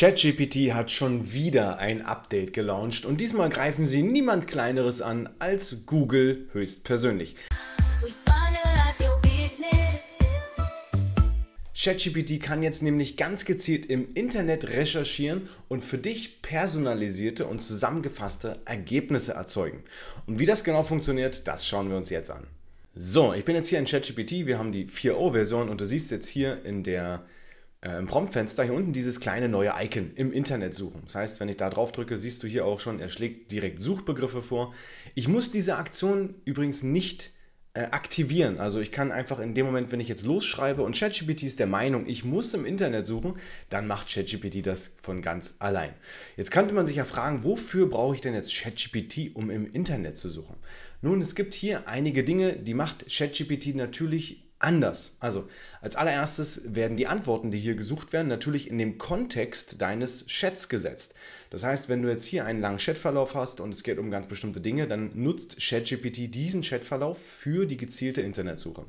ChatGPT hat schon wieder ein Update gelauncht und diesmal greifen sie niemand Kleineres an als Google höchstpersönlich. ChatGPT kann jetzt nämlich ganz gezielt im Internet recherchieren und für dich personalisierte und zusammengefasste Ergebnisse erzeugen. Und wie das genau funktioniert, das schauen wir uns jetzt an. So, ich bin jetzt hier in ChatGPT, wir haben die 4.0-Version und du siehst jetzt hier in der im Promptfenster hier unten dieses kleine neue Icon im Internet suchen. Das heißt, wenn ich da drauf drücke, siehst du hier auch schon, er schlägt direkt Suchbegriffe vor. Ich muss diese Aktion übrigens nicht äh, aktivieren. Also ich kann einfach in dem Moment, wenn ich jetzt losschreibe und ChatGPT ist der Meinung, ich muss im Internet suchen, dann macht ChatGPT das von ganz allein. Jetzt könnte man sich ja fragen, wofür brauche ich denn jetzt ChatGPT, um im Internet zu suchen? Nun, es gibt hier einige Dinge, die macht ChatGPT natürlich anders. Also als allererstes werden die Antworten, die hier gesucht werden, natürlich in dem Kontext deines Chats gesetzt. Das heißt, wenn du jetzt hier einen langen Chatverlauf hast und es geht um ganz bestimmte Dinge, dann nutzt ChatGPT diesen Chatverlauf für die gezielte Internetsuche.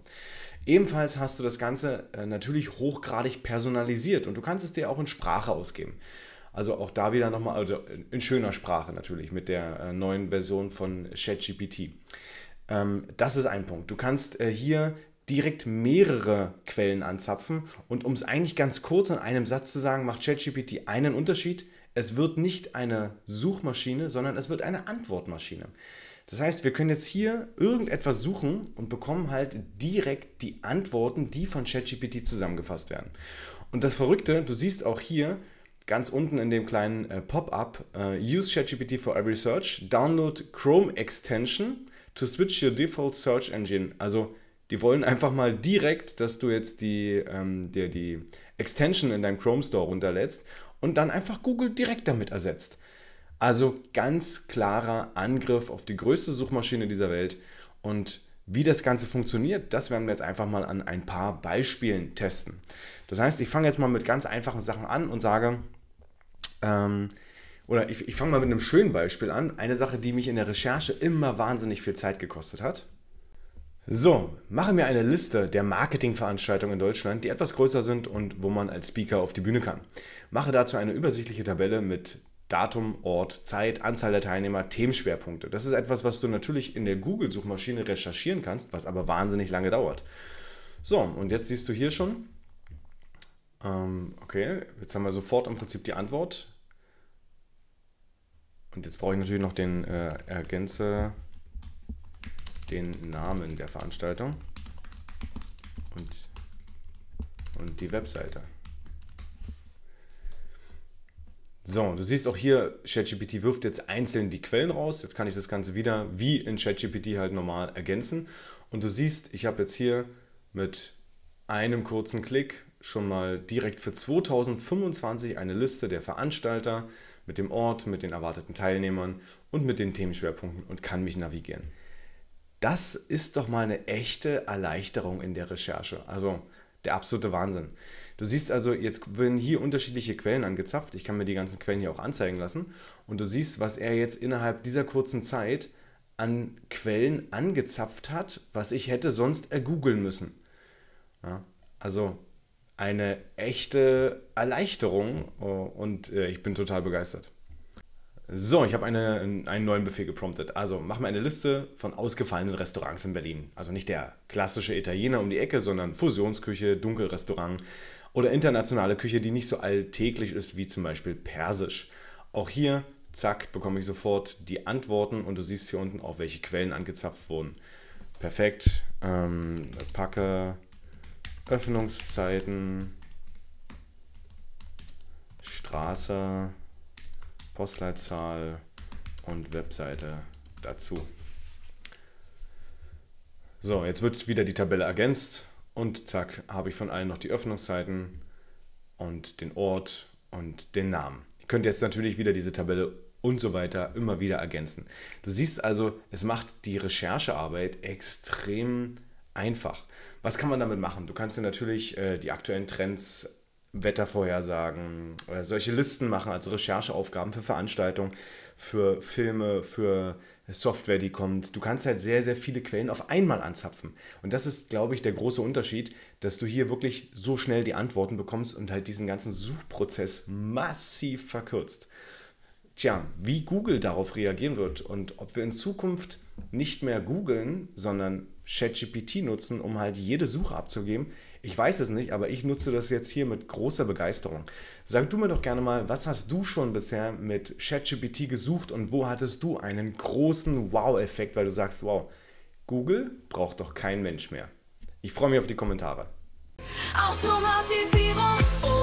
Ebenfalls hast du das Ganze äh, natürlich hochgradig personalisiert und du kannst es dir auch in Sprache ausgeben. Also auch da wieder nochmal, also in schöner Sprache natürlich mit der äh, neuen Version von ChatGPT. Ähm, das ist ein Punkt. Du kannst äh, hier direkt mehrere Quellen anzapfen. Und um es eigentlich ganz kurz in einem Satz zu sagen, macht ChatGPT einen Unterschied. Es wird nicht eine Suchmaschine, sondern es wird eine Antwortmaschine. Das heißt, wir können jetzt hier irgendetwas suchen und bekommen halt direkt die Antworten, die von ChatGPT zusammengefasst werden. Und das Verrückte, du siehst auch hier ganz unten in dem kleinen äh, Pop-up, äh, Use ChatGPT for every search, download Chrome Extension to switch your default search engine. Also die wollen einfach mal direkt, dass du jetzt die, ähm, dir die Extension in deinem Chrome Store runterlädst und dann einfach Google direkt damit ersetzt. Also ganz klarer Angriff auf die größte Suchmaschine dieser Welt. Und wie das Ganze funktioniert, das werden wir jetzt einfach mal an ein paar Beispielen testen. Das heißt, ich fange jetzt mal mit ganz einfachen Sachen an und sage, ähm, oder ich, ich fange mal mit einem schönen Beispiel an. Eine Sache, die mich in der Recherche immer wahnsinnig viel Zeit gekostet hat. So, mache mir eine Liste der Marketingveranstaltungen in Deutschland, die etwas größer sind und wo man als Speaker auf die Bühne kann. Mache dazu eine übersichtliche Tabelle mit Datum, Ort, Zeit, Anzahl der Teilnehmer, Themenschwerpunkte. Das ist etwas, was du natürlich in der Google-Suchmaschine recherchieren kannst, was aber wahnsinnig lange dauert. So, und jetzt siehst du hier schon, ähm, okay, jetzt haben wir sofort im Prinzip die Antwort. Und jetzt brauche ich natürlich noch den äh, Ergänze den Namen der Veranstaltung und, und die Webseite. So, du siehst auch hier, ChatGPT wirft jetzt einzeln die Quellen raus. Jetzt kann ich das Ganze wieder wie in ChatGPT halt normal ergänzen. Und du siehst, ich habe jetzt hier mit einem kurzen Klick schon mal direkt für 2025 eine Liste der Veranstalter mit dem Ort, mit den erwarteten Teilnehmern und mit den Themenschwerpunkten und kann mich navigieren. Das ist doch mal eine echte Erleichterung in der Recherche. Also der absolute Wahnsinn. Du siehst also, jetzt werden hier unterschiedliche Quellen angezapft. Ich kann mir die ganzen Quellen hier auch anzeigen lassen. Und du siehst, was er jetzt innerhalb dieser kurzen Zeit an Quellen angezapft hat, was ich hätte sonst ergoogeln müssen. Ja, also eine echte Erleichterung oh, und äh, ich bin total begeistert. So, ich habe eine, einen neuen Befehl gepromptet. Also mach mir eine Liste von ausgefallenen Restaurants in Berlin. Also nicht der klassische Italiener um die Ecke, sondern Fusionsküche, Dunkelrestaurant oder internationale Küche, die nicht so alltäglich ist wie zum Beispiel Persisch. Auch hier, zack, bekomme ich sofort die Antworten und du siehst hier unten auch, welche Quellen angezapft wurden. Perfekt. Ähm, packe Öffnungszeiten, Straße. Postleitzahl und Webseite dazu. So, jetzt wird wieder die Tabelle ergänzt und zack, habe ich von allen noch die Öffnungszeiten und den Ort und den Namen. Ihr könnt jetzt natürlich wieder diese Tabelle und so weiter immer wieder ergänzen. Du siehst also, es macht die Recherchearbeit extrem einfach. Was kann man damit machen? Du kannst dir natürlich äh, die aktuellen Trends Wettervorhersagen, äh, solche Listen machen, also Rechercheaufgaben für Veranstaltungen, für Filme, für Software, die kommt. Du kannst halt sehr, sehr viele Quellen auf einmal anzapfen. Und das ist, glaube ich, der große Unterschied, dass du hier wirklich so schnell die Antworten bekommst und halt diesen ganzen Suchprozess massiv verkürzt. Tja, wie Google darauf reagieren wird und ob wir in Zukunft nicht mehr googeln, sondern ChatGPT nutzen, um halt jede Suche abzugeben, ich weiß es nicht, aber ich nutze das jetzt hier mit großer Begeisterung. Sag du mir doch gerne mal, was hast du schon bisher mit ChatGPT gesucht und wo hattest du einen großen Wow-Effekt, weil du sagst, wow, Google braucht doch kein Mensch mehr. Ich freue mich auf die Kommentare. Automatisierung.